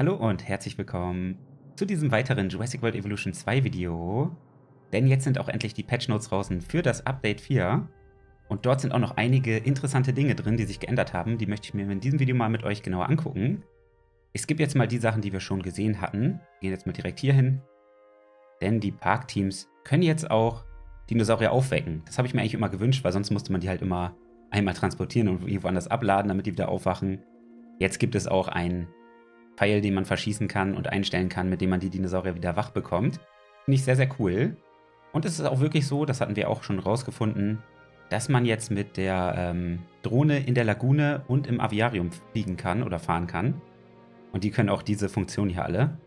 Hallo und herzlich willkommen zu diesem weiteren Jurassic World Evolution 2 Video. Denn jetzt sind auch endlich die Patch Notes draußen für das Update 4. Und dort sind auch noch einige interessante Dinge drin, die sich geändert haben. Die möchte ich mir in diesem Video mal mit euch genauer angucken. Ich skippe jetzt mal die Sachen, die wir schon gesehen hatten. Wir gehen jetzt mal direkt hier hin. Denn die Parkteams können jetzt auch Dinosaurier aufwecken. Das habe ich mir eigentlich immer gewünscht, weil sonst musste man die halt immer einmal transportieren und irgendwo anders abladen, damit die wieder aufwachen. Jetzt gibt es auch einen Pfeil, den man verschießen kann und einstellen kann, mit dem man die Dinosaurier wieder wach bekommt. Finde ich sehr, sehr cool. Und es ist auch wirklich so, das hatten wir auch schon rausgefunden, dass man jetzt mit der ähm, Drohne in der Lagune und im Aviarium fliegen kann oder fahren kann. Und die können auch diese Funktion hier alle.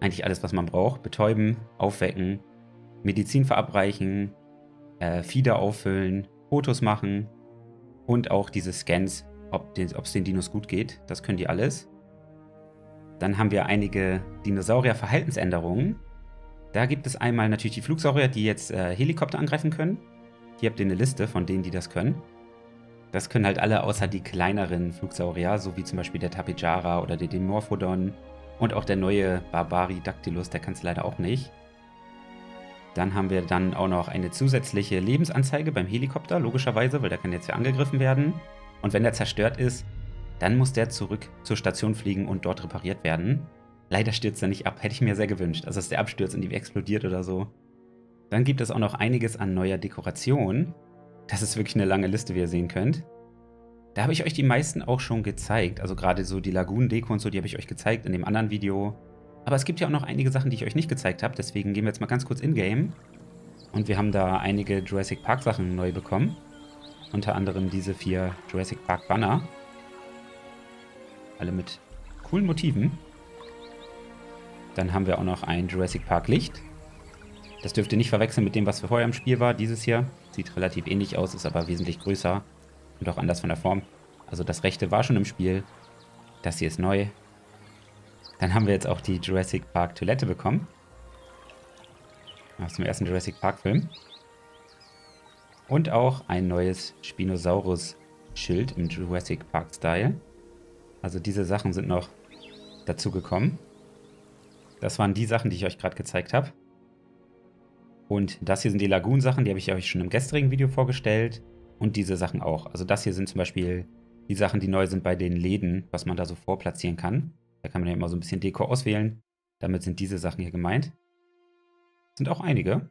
Eigentlich alles, was man braucht. Betäuben, aufwecken, Medizin verabreichen, äh, Fieder auffüllen, Fotos machen und auch diese Scans, ob es den Dinos gut geht. Das können die alles. Dann haben wir einige Dinosaurier-Verhaltensänderungen. Da gibt es einmal natürlich die Flugsaurier, die jetzt äh, Helikopter angreifen können. Hier habt ihr eine Liste von denen, die das können. Das können halt alle außer die kleineren Flugsaurier, so wie zum Beispiel der Tapejara oder der Dimorphodon und auch der neue Barbaridactylus, der kann es leider auch nicht. Dann haben wir dann auch noch eine zusätzliche Lebensanzeige beim Helikopter, logischerweise, weil der kann jetzt ja angegriffen werden. Und wenn der zerstört ist, dann muss der zurück zur Station fliegen und dort repariert werden. Leider stürzt er nicht ab, hätte ich mir sehr gewünscht. Also, dass der abstürzt und die explodiert oder so. Dann gibt es auch noch einiges an neuer Dekoration. Das ist wirklich eine lange Liste, wie ihr sehen könnt. Da habe ich euch die meisten auch schon gezeigt. Also gerade so die Lagunen-Deko und so, die habe ich euch gezeigt in dem anderen Video. Aber es gibt ja auch noch einige Sachen, die ich euch nicht gezeigt habe. Deswegen gehen wir jetzt mal ganz kurz in-game. Und wir haben da einige Jurassic Park Sachen neu bekommen. Unter anderem diese vier Jurassic Park Banner. Alle mit coolen Motiven. Dann haben wir auch noch ein Jurassic Park Licht. Das dürft ihr nicht verwechseln mit dem, was vorher im Spiel war. Dieses hier sieht relativ ähnlich aus, ist aber wesentlich größer und auch anders von der Form. Also das rechte war schon im Spiel. Das hier ist neu. Dann haben wir jetzt auch die Jurassic Park Toilette bekommen. Aus dem ersten Jurassic Park Film. Und auch ein neues Spinosaurus-Schild im Jurassic Park-Style. Also diese Sachen sind noch dazu gekommen. Das waren die Sachen, die ich euch gerade gezeigt habe. Und das hier sind die Lagoon-Sachen, die habe ich euch schon im gestrigen Video vorgestellt. Und diese Sachen auch. Also das hier sind zum Beispiel die Sachen, die neu sind bei den Läden, was man da so vorplatzieren kann. Da kann man ja immer so ein bisschen Deko auswählen. Damit sind diese Sachen hier gemeint. Sind auch einige.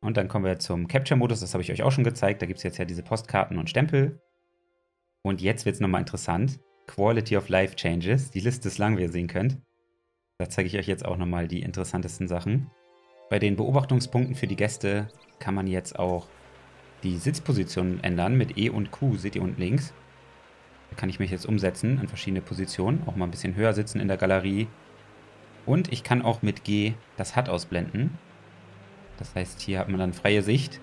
Und dann kommen wir zum Capture-Modus. Das habe ich euch auch schon gezeigt. Da gibt es jetzt ja diese Postkarten und Stempel. Und jetzt wird es nochmal interessant. Quality of Life Changes. Die Liste ist lang, wie ihr sehen könnt. Da zeige ich euch jetzt auch nochmal die interessantesten Sachen. Bei den Beobachtungspunkten für die Gäste kann man jetzt auch die Sitzposition ändern mit E und Q, seht ihr unten links. Da kann ich mich jetzt umsetzen in verschiedene Positionen, auch mal ein bisschen höher sitzen in der Galerie. Und ich kann auch mit G das HUD ausblenden. Das heißt, hier hat man dann freie Sicht.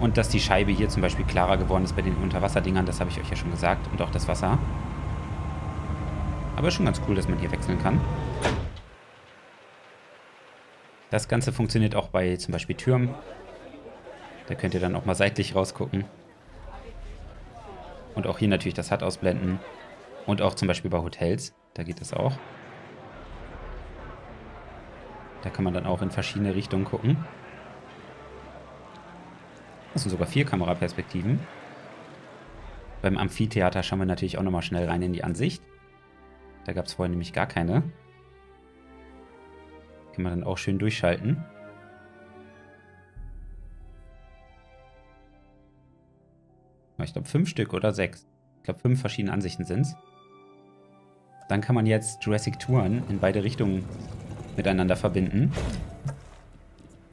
Und dass die Scheibe hier zum Beispiel klarer geworden ist bei den Unterwasserdingern, das habe ich euch ja schon gesagt. Und auch das Wasser. Aber schon ganz cool, dass man hier wechseln kann. Das Ganze funktioniert auch bei zum Beispiel Türmen. Da könnt ihr dann auch mal seitlich rausgucken. Und auch hier natürlich das HUD ausblenden. Und auch zum Beispiel bei Hotels. Da geht das auch. Da kann man dann auch in verschiedene Richtungen gucken. Das sind sogar vier Kameraperspektiven. Beim Amphitheater schauen wir natürlich auch nochmal schnell rein in die Ansicht. Da gab es vorher nämlich gar keine. Kann man dann auch schön durchschalten. Ich glaube fünf Stück oder sechs. Ich glaube fünf verschiedene Ansichten sind es. Dann kann man jetzt Jurassic Touren in beide Richtungen miteinander verbinden.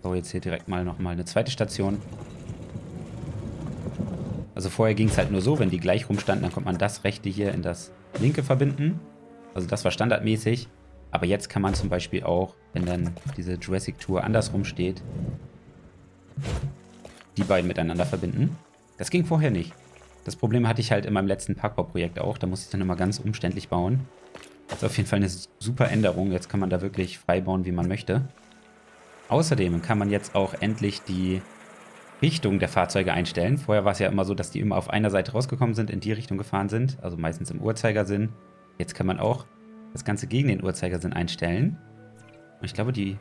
So, jetzt hier direkt mal nochmal eine zweite Station. Also vorher ging es halt nur so, wenn die gleich rumstanden, dann konnte man das rechte hier in das linke verbinden. Also das war standardmäßig. Aber jetzt kann man zum Beispiel auch, wenn dann diese Jurassic Tour andersrum steht, die beiden miteinander verbinden. Das ging vorher nicht. Das Problem hatte ich halt in meinem letzten Parkbauprojekt auch. Da musste ich dann immer ganz umständlich bauen. Das ist auf jeden Fall eine super Änderung. Jetzt kann man da wirklich frei bauen, wie man möchte. Außerdem kann man jetzt auch endlich die Richtung der Fahrzeuge einstellen. Vorher war es ja immer so, dass die immer auf einer Seite rausgekommen sind, in die Richtung gefahren sind, also meistens im Uhrzeigersinn. Jetzt kann man auch das Ganze gegen den Uhrzeigersinn einstellen. Und ich glaube, die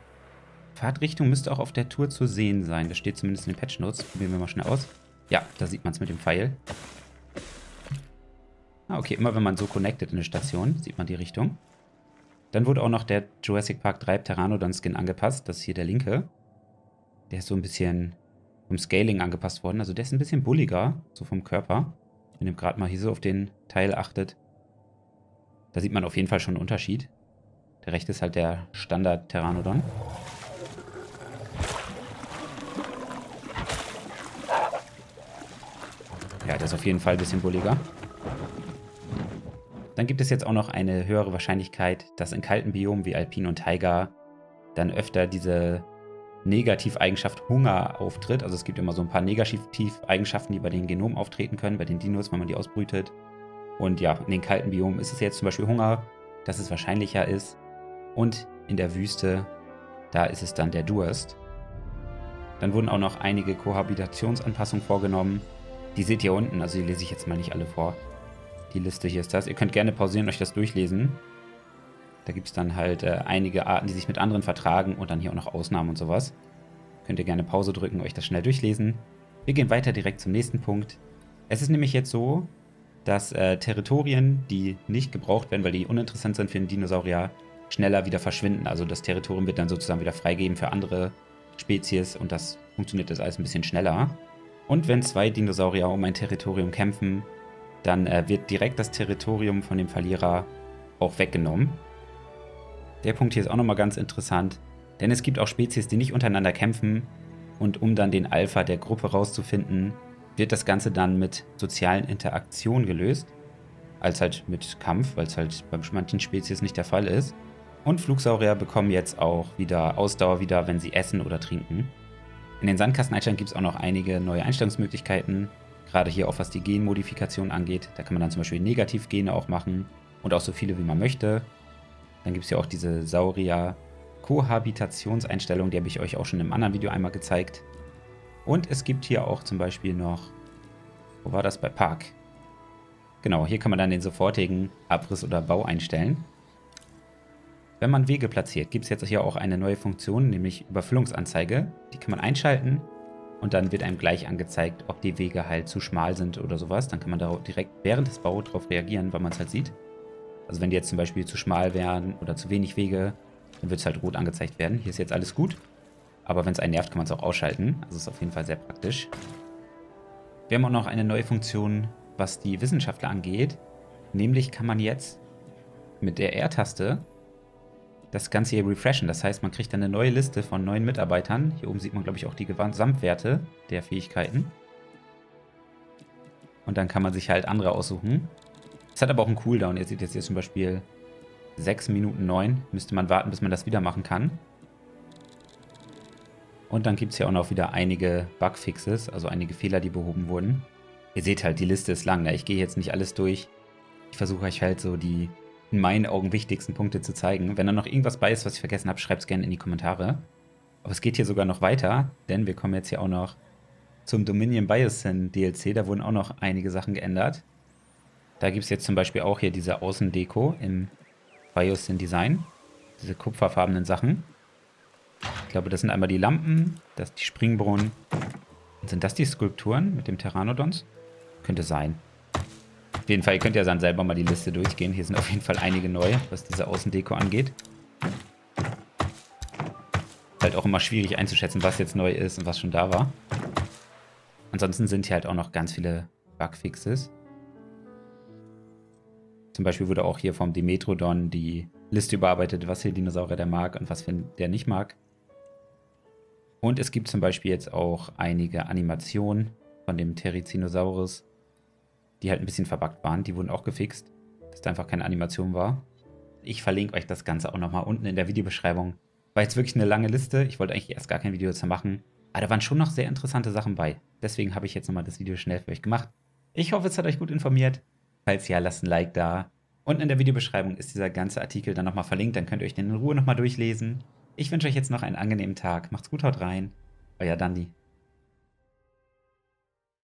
Fahrtrichtung müsste auch auf der Tour zu sehen sein. Das steht zumindest in den Patch Notes. Probieren wir mal schnell aus. Ja, da sieht man es mit dem Pfeil. Ah, okay, immer wenn man so connected in eine Station, sieht man die Richtung. Dann wurde auch noch der Jurassic Park 3 Pteranodon Skin angepasst. Das ist hier der linke. Der ist so ein bisschen vom Scaling angepasst worden. Also der ist ein bisschen bulliger, so vom Körper. Wenn ihr gerade mal hier so auf den Teil achtet. Da sieht man auf jeden Fall schon einen Unterschied. Der rechte ist halt der Standard Pteranodon. Ja, der ist auf jeden Fall ein bisschen bulliger. Dann gibt es jetzt auch noch eine höhere Wahrscheinlichkeit, dass in kalten Biomen wie Alpin und Taiga dann öfter diese Negativeigenschaft Hunger auftritt. Also es gibt immer so ein paar Negativeigenschaften, die bei den Genomen auftreten können, bei den Dinos, wenn man die ausbrütet. Und ja, in den kalten Biomen ist es jetzt zum Beispiel Hunger, dass es wahrscheinlicher ist. Und in der Wüste, da ist es dann der Durst. Dann wurden auch noch einige Kohabitationsanpassungen vorgenommen. Die seht ihr unten, also die lese ich jetzt mal nicht alle vor. Die Liste hier ist das. Ihr könnt gerne pausieren und euch das durchlesen. Da gibt es dann halt äh, einige Arten, die sich mit anderen vertragen und dann hier auch noch Ausnahmen und sowas. Könnt ihr gerne Pause drücken, euch das schnell durchlesen. Wir gehen weiter direkt zum nächsten Punkt. Es ist nämlich jetzt so, dass äh, Territorien, die nicht gebraucht werden, weil die uninteressant sind für den Dinosaurier, schneller wieder verschwinden. Also das Territorium wird dann sozusagen wieder freigeben für andere Spezies und das funktioniert das alles ein bisschen schneller. Und wenn zwei Dinosaurier um ein Territorium kämpfen, dann äh, wird direkt das Territorium von dem Verlierer auch weggenommen. Der Punkt hier ist auch nochmal ganz interessant, denn es gibt auch Spezies, die nicht untereinander kämpfen und um dann den Alpha der Gruppe rauszufinden, wird das Ganze dann mit sozialen Interaktionen gelöst, als halt mit Kampf, weil es halt bei manchen Spezies nicht der Fall ist. Und Flugsaurier bekommen jetzt auch wieder Ausdauer wieder, wenn sie essen oder trinken. In den Sandkasteneinstellungen gibt es auch noch einige neue Einstellungsmöglichkeiten, Gerade hier auch was die Genmodifikation angeht. Da kann man dann zum Beispiel Negativgene auch machen und auch so viele wie man möchte. Dann gibt es ja auch diese Saurier-Kohabitationseinstellung, die habe ich euch auch schon im anderen Video einmal gezeigt. Und es gibt hier auch zum Beispiel noch, wo war das, bei Park. Genau, hier kann man dann den sofortigen Abriss oder Bau einstellen. Wenn man Wege platziert, gibt es jetzt hier auch eine neue Funktion, nämlich Überfüllungsanzeige. Die kann man einschalten und dann wird einem gleich angezeigt, ob die Wege halt zu schmal sind oder sowas. Dann kann man da direkt während des Baus darauf reagieren, weil man es halt sieht. Also wenn die jetzt zum Beispiel zu schmal wären oder zu wenig Wege, dann wird es halt rot angezeigt werden. Hier ist jetzt alles gut. Aber wenn es einen nervt, kann man es auch ausschalten. Also ist auf jeden Fall sehr praktisch. Wir haben auch noch eine neue Funktion, was die Wissenschaftler angeht. Nämlich kann man jetzt mit der R-Taste das Ganze hier refreshen. Das heißt, man kriegt dann eine neue Liste von neuen Mitarbeitern. Hier oben sieht man, glaube ich, auch die Gesamtwerte der Fähigkeiten. Und dann kann man sich halt andere aussuchen. Es hat aber auch einen Cooldown. Ihr seht jetzt hier zum Beispiel 6 Minuten 9. Müsste man warten, bis man das wieder machen kann. Und dann gibt es hier auch noch wieder einige Bugfixes, also einige Fehler, die behoben wurden. Ihr seht halt, die Liste ist lang. Ne? Ich gehe jetzt nicht alles durch. Ich versuche euch halt so die in meinen Augen wichtigsten Punkte zu zeigen. Wenn da noch irgendwas bei ist, was ich vergessen habe, schreibt es gerne in die Kommentare. Aber es geht hier sogar noch weiter, denn wir kommen jetzt hier auch noch zum Dominion Biosyn DLC. Da wurden auch noch einige Sachen geändert. Da gibt es jetzt zum Beispiel auch hier diese Außendeko im Biosyn Design. Diese kupferfarbenen Sachen. Ich glaube, das sind einmal die Lampen, das die Springbrunnen. Und sind das die Skulpturen mit dem Pteranodons? Könnte sein. Auf jeden Fall, ihr könnt ja dann selber mal die Liste durchgehen. Hier sind auf jeden Fall einige neue, was diese Außendeko angeht. Halt auch immer schwierig einzuschätzen, was jetzt neu ist und was schon da war. Ansonsten sind hier halt auch noch ganz viele Bugfixes. Zum Beispiel wurde auch hier vom Dimetrodon die Liste überarbeitet, was hier Dinosaurier der mag und was der nicht mag. Und es gibt zum Beispiel jetzt auch einige Animationen von dem Therizinosaurus, die halt ein bisschen verbuggt waren. Die wurden auch gefixt, dass da einfach keine Animation war. Ich verlinke euch das Ganze auch nochmal unten in der Videobeschreibung. War jetzt wirklich eine lange Liste. Ich wollte eigentlich erst gar kein Video dazu machen. Aber da waren schon noch sehr interessante Sachen bei. Deswegen habe ich jetzt nochmal das Video schnell für euch gemacht. Ich hoffe, es hat euch gut informiert. Falls ja, lasst ein Like da. Unten in der Videobeschreibung ist dieser ganze Artikel dann nochmal verlinkt. Dann könnt ihr euch den in Ruhe nochmal durchlesen. Ich wünsche euch jetzt noch einen angenehmen Tag. Macht's gut, haut rein. Euer Dandy.